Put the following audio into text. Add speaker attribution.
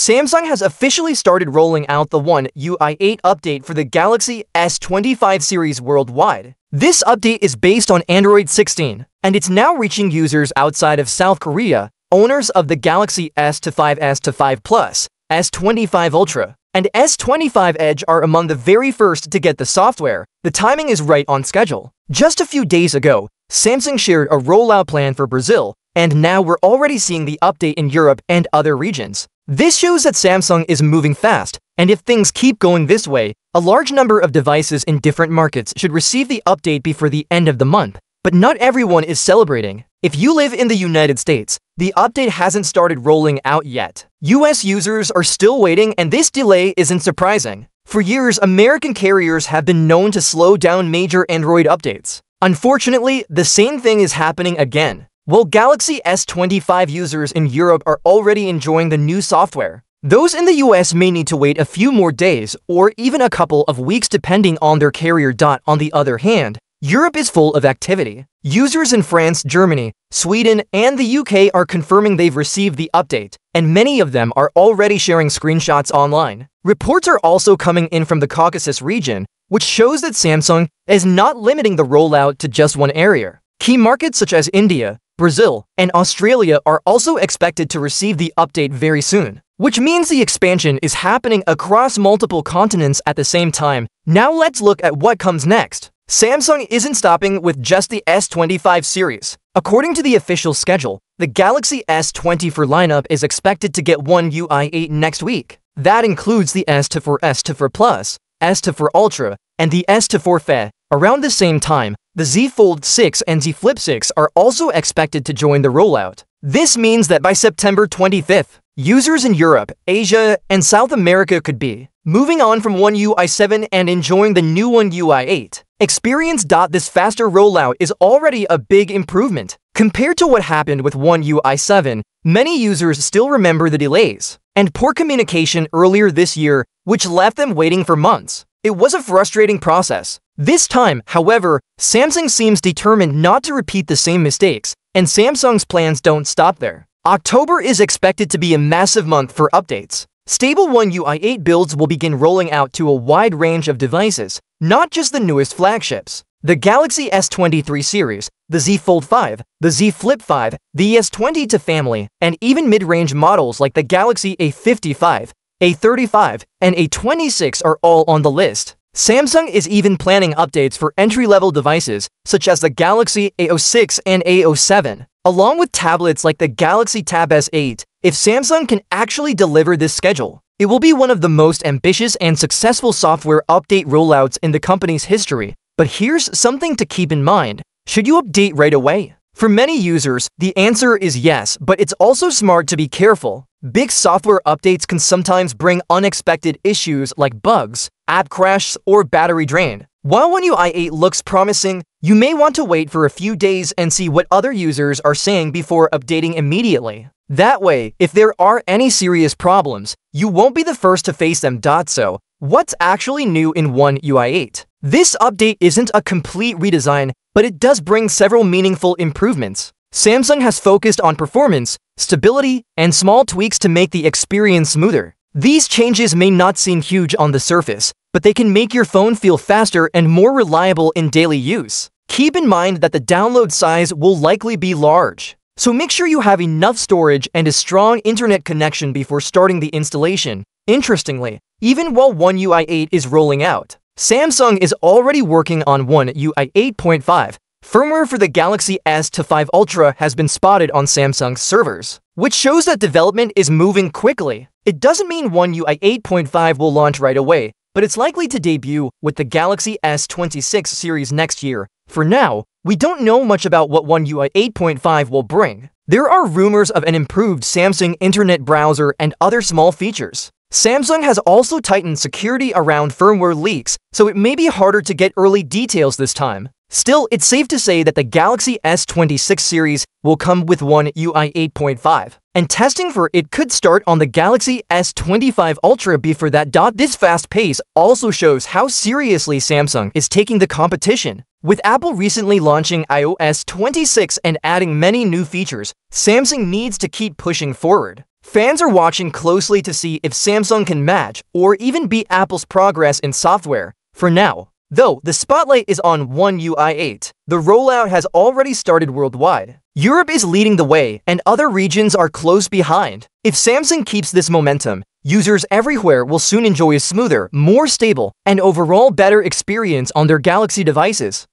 Speaker 1: Samsung has officially started rolling out the One UI 8 update for the Galaxy S25 series worldwide. This update is based on Android 16, and it's now reaching users outside of South Korea, owners of the Galaxy S25, S25 Plus, S25 Ultra, and S25 Edge are among the very first to get the software. The timing is right on schedule. Just a few days ago, Samsung shared a rollout plan for Brazil, and now we're already seeing the update in Europe and other regions. This shows that Samsung is moving fast, and if things keep going this way, a large number of devices in different markets should receive the update before the end of the month. But not everyone is celebrating. If you live in the United States, the update hasn't started rolling out yet. US users are still waiting and this delay isn't surprising. For years, American carriers have been known to slow down major Android updates. Unfortunately, the same thing is happening again. While Galaxy S25 users in Europe are already enjoying the new software, those in the US may need to wait a few more days or even a couple of weeks depending on their carrier. On the other hand, Europe is full of activity. Users in France, Germany, Sweden, and the UK are confirming they've received the update, and many of them are already sharing screenshots online. Reports are also coming in from the Caucasus region, which shows that Samsung is not limiting the rollout to just one area. Key markets such as India, Brazil, and Australia are also expected to receive the update very soon, which means the expansion is happening across multiple continents at the same time. Now let's look at what comes next. Samsung isn't stopping with just the S25 series. According to the official schedule, the Galaxy S24 lineup is expected to get One UI 8 next week. That includes the S24, S24 Plus, S24 Ultra, and the S24 FE. Around the same time, the Z Fold 6 and Z Flip 6 are also expected to join the rollout. This means that by September 25th, users in Europe, Asia, and South America could be moving on from One UI 7 and enjoying the new One UI 8. Experience. This faster rollout is already a big improvement. Compared to what happened with One UI 7, many users still remember the delays and poor communication earlier this year, which left them waiting for months. It was a frustrating process. This time, however, Samsung seems determined not to repeat the same mistakes, and Samsung's plans don't stop there. October is expected to be a massive month for updates. Stable One UI 8 builds will begin rolling out to a wide range of devices, not just the newest flagships. The Galaxy S23 series, the Z Fold 5, the Z Flip 5, the S20 family, and even mid-range models like the Galaxy A55, a35, and A26 are all on the list. Samsung is even planning updates for entry-level devices such as the Galaxy A06 and A07, along with tablets like the Galaxy Tab S8. If Samsung can actually deliver this schedule, it will be one of the most ambitious and successful software update rollouts in the company's history. But here's something to keep in mind. Should you update right away? For many users, the answer is yes, but it's also smart to be careful. Big software updates can sometimes bring unexpected issues like bugs, app crashes, or battery drain. While One UI 8 looks promising, you may want to wait for a few days and see what other users are saying before updating immediately. That way, if there are any serious problems, you won't be the first to face them. So, what's actually new in One UI 8? This update isn't a complete redesign, but it does bring several meaningful improvements. Samsung has focused on performance, stability, and small tweaks to make the experience smoother. These changes may not seem huge on the surface, but they can make your phone feel faster and more reliable in daily use. Keep in mind that the download size will likely be large, so make sure you have enough storage and a strong internet connection before starting the installation. Interestingly, even while One UI 8 is rolling out, Samsung is already working on One UI 8.5. Firmware for the Galaxy S25 Ultra has been spotted on Samsung's servers, which shows that development is moving quickly. It doesn't mean One UI 8.5 will launch right away, but it's likely to debut with the Galaxy S26 series next year. For now, we don't know much about what One UI 8.5 will bring. There are rumors of an improved Samsung Internet browser and other small features. Samsung has also tightened security around firmware leaks, so it may be harder to get early details this time. Still, it's safe to say that the Galaxy S26 series will come with One UI 8.5, and testing for it could start on the Galaxy S25 Ultra before that. This fast pace also shows how seriously Samsung is taking the competition. With Apple recently launching iOS 26 and adding many new features, Samsung needs to keep pushing forward. Fans are watching closely to see if Samsung can match or even beat Apple's progress in software. For now, though, the spotlight is on One UI 8. The rollout has already started worldwide. Europe is leading the way, and other regions are close behind. If Samsung keeps this momentum, users everywhere will soon enjoy a smoother, more stable, and overall better experience on their Galaxy devices.